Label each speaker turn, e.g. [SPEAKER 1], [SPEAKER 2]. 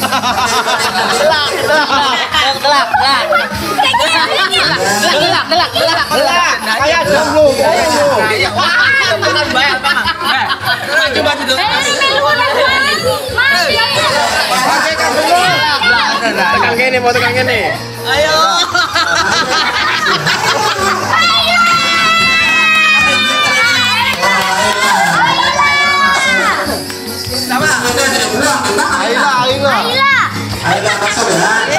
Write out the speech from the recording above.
[SPEAKER 1] Delak, delak, delak, delak. Delak, delak, delak, delak.
[SPEAKER 2] Kayak dulu, kayak dulu.
[SPEAKER 1] Makan bayar. Eh, maju maju dulu.
[SPEAKER 2] Tekan kene, mau tekan kene. Harga.